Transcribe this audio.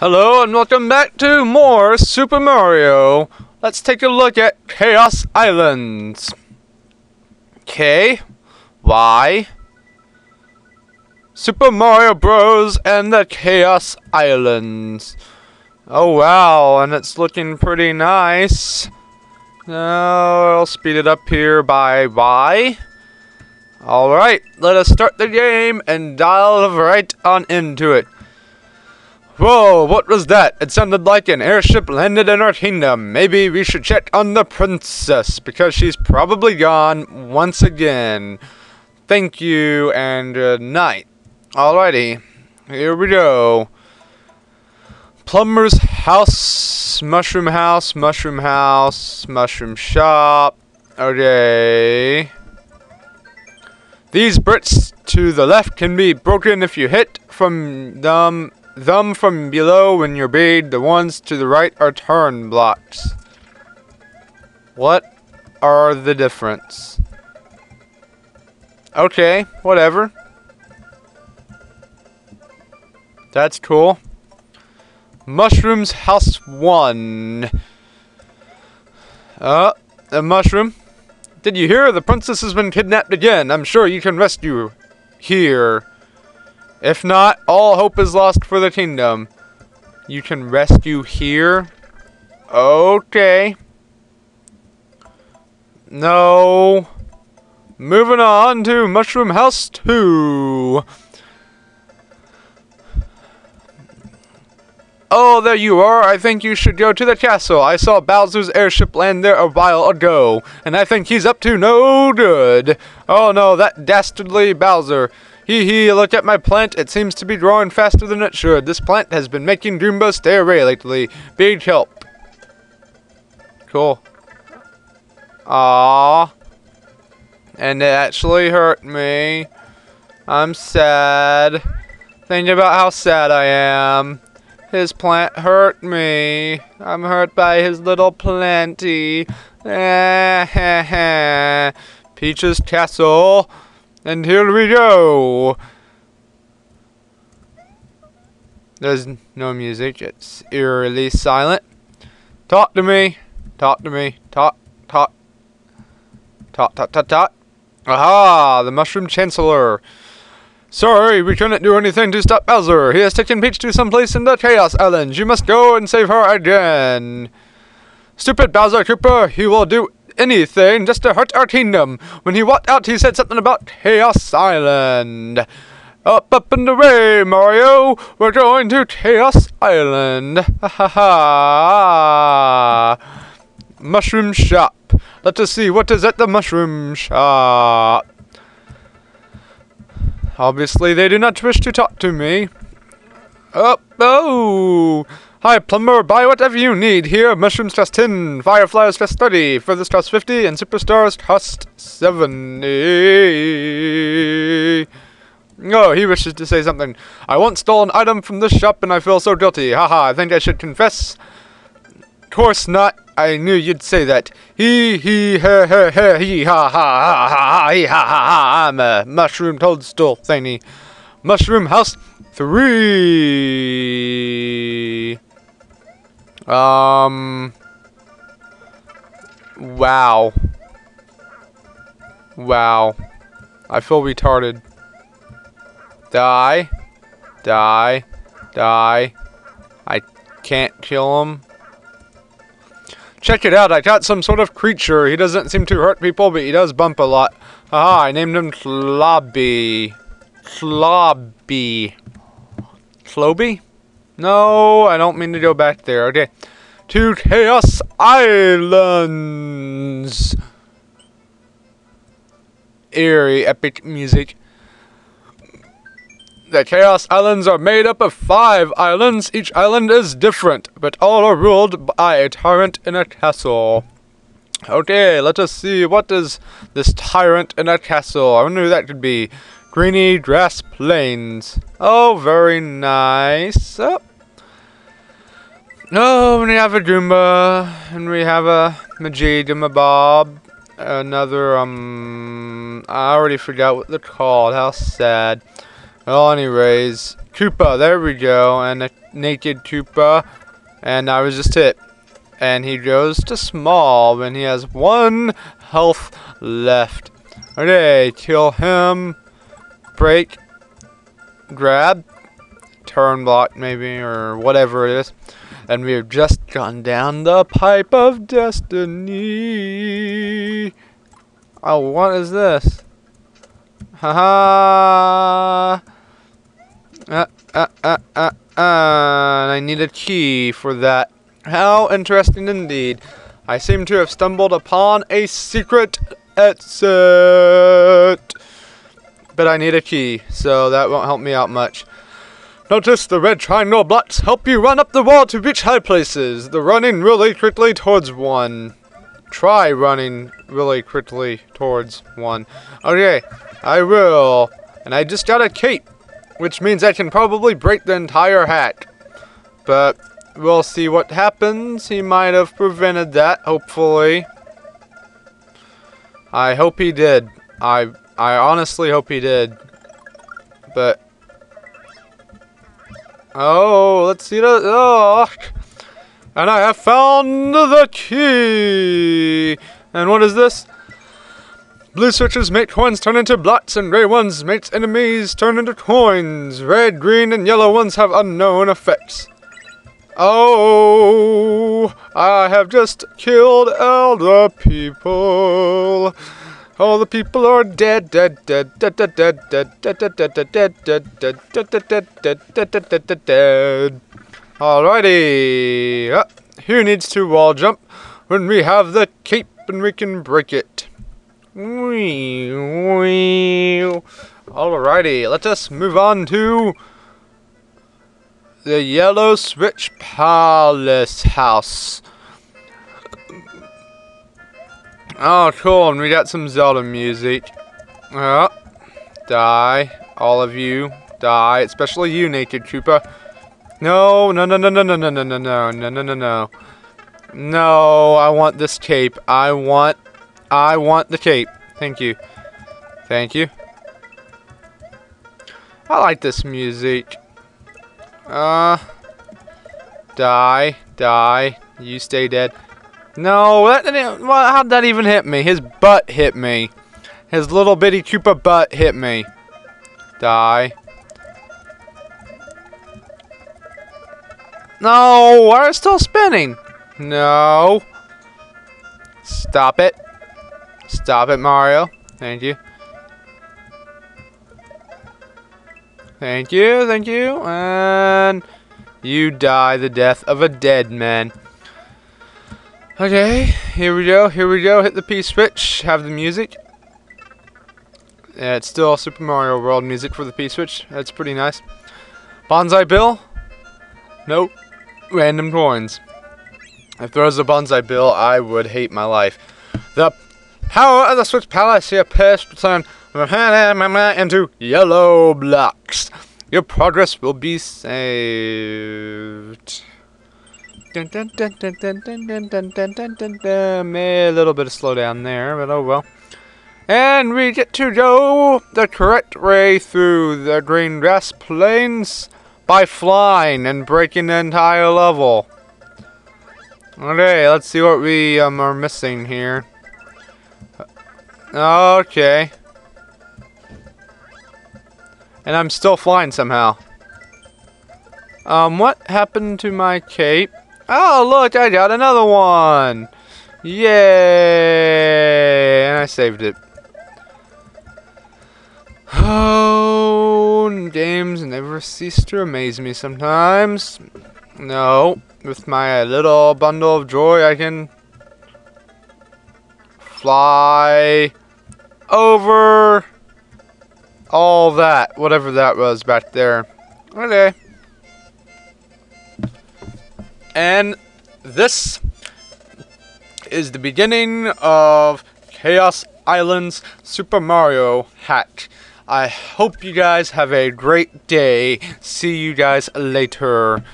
Hello and welcome back to more Super Mario. Let's take a look at Kaos Islands. K, Y, Super Mario Bros. and the Kaos Islands. Oh wow, and it's looking pretty nice. Now I'll speed it up here by Y. Alright, let us start the game and dive right on into it. Whoa, what was that? It sounded like an airship landed in our kingdom. Maybe we should check on the princess, because she's probably gone once again. Thank you, and good night. Alrighty, here we go. Plumber's house, mushroom house, mushroom house, mushroom shop. Okay. These bricks to the left can be broken if you hit from them them from below when you're bait. The ones to the right are turn blocks. What are the difference? Okay, whatever. That's cool. Mushrooms House 1. Uh, a mushroom. Did you hear? The princess has been kidnapped again. I'm sure you can rescue here. If not, all hope is lost for the kingdom. You can rescue here. Okay. No. Moving on to Mushroom House 2. Oh, there you are. I think you should go to the castle. I saw Bowser's airship land there a while ago, and I think he's up to no good. Oh no, that dastardly Bowser. Hee hee, look at my plant. It seems to be growing faster than it should. This plant has been making Goomba stay away lately. Big help. Cool. Ah, And it actually hurt me. I'm sad. Think about how sad I am. His plant hurt me. I'm hurt by his little planty. Peach's castle. And here we go. There's no music. It's eerily silent. Talk to me. Talk to me. Talk. Talk. Talk. Talk. Talk. Talk. Aha! The Mushroom Chancellor. Sorry, we couldn't do anything to stop Bowser. He has taken Peach to some place in the Kaos Islands. You must go and save her again. Stupid Bowser Koopa, he will do anything just to hurt our kingdom. When he walked out, he said something about Kaos Island. Up, up and away, Mario! We're going to Kaos Island. Ha ha ha! Mushroom Shop. Let us see what is at the Mushroom Shop. Obviously, they do not wish to talk to me. Oh, oh! Hi, plumber, buy whatever you need. Here, mushrooms cost 10, fireflies cost 30, feathers cost 50, and superstars cost 70. Oh, he wishes to say something. I once stole an item from this shop and I feel so guilty. Haha, I think I should confess. Course not. I knew you'd say that. He, he, he, he, he, he, ha, ha, ha, ha, he, ha, ha, ha, I'm a mushroom toadstool thingy. Mushroom house three. Um. Wow. Wow. I feel retarded. Die. Die. Die. I can't kill him. Check it out, I got some sort of creature. He doesn't seem to hurt people, but he does bump a lot. Haha, I named him Slobby. Slobby. Sloby? No, I don't mean to go back there. Okay. To Kaos Islands. Eerie, epic music. The Kaos Islands are made up of five islands. Each island is different, but all are ruled by a tyrant in a castle. Okay, let us see. What is this tyrant in a castle? I wonder who that could be. Greeny grass plains. Oh, very nice. Oh, Oh, we have a Goomba, and we have a Majigama Bob, another, um, I already forgot what they're called, how sad. Well, anyways, Koopa, there we go, and a naked Koopa, and I was just hit. And he goes to small when he has one health left. Okay, kill him, break, grab, turn block maybe, or whatever it is. And we've just gone down the pipe of destiny. Oh, what is this? Haha. Uh, uh, uh, uh, I need a key for that. How interesting indeed. I seem to have stumbled upon a secret exit. But I need a key, so that won't help me out much. Notice the red triangle blocks help you run up the wall to reach high places. The running really quickly towards one. Try running really quickly towards one. Okay, I will. And I just got a cape, which means I can probably break the entire hat. But we'll see what happens. He might have prevented that, hopefully. I hope he did. I I honestly hope he did. But Oh, let's see the oh, and I have found the key. And what is this? Blue switches make coins turn into blots, and gray ones make enemies turn into coins. Red, green, and yellow ones have unknown effects. Oh, I have just killed all the people. All the people are dead, dead, dead, dead, dead, dead, dead, dead, dead, dead, dead, dead, dead, dead, dead, dead. Alrighty. Who needs to wall jump when we have the cape and we can break it? Alrighty, let us move on to the Yellow Switch Palace House. Oh, cool. And we got some Zelda music. Oh, die. All of you. Die. Especially you, Naked Koopa. No, no, no, no, no, no, no, no, no, no, no, no, no, no. No, I want this cape. I want, I want the cape. Thank you. Thank you. I like this music. Uh, die, die. You stay dead. No, that didn't. Well, how'd that even hit me? His butt hit me. His little bitty Koopa butt hit me. Die. No, why it still spinning? No. Stop it. Stop it, Mario. Thank you. Thank you, thank you. And you die the death of a dead man. Okay, here we go, here we go. Hit the P switch, have the music. Yeah, it's still Super Mario World music for the P switch. That's pretty nice. Banzai Bill? Nope. Random coins. If there was a Banzai Bill, I would hate my life. The power of the Switch Palace here to turn into yellow blocks. Your progress will be saved. A little bit of slowdown there, but oh well. And we get to go the correct way through the green grass plains by flying and breaking the entire level. Okay, let's see what we um, are missing here. Okay. And I'm still flying somehow. Um, what happened to my cape? Oh, look, I got another one. Yay! And I saved it. Oh, games never cease to amaze me sometimes. No, with my little bundle of joy, I can fly over all that, whatever that was back there. Okay. And this is the beginning of Kaos Island's Super Mario hat. I hope you guys have a great day. See you guys later.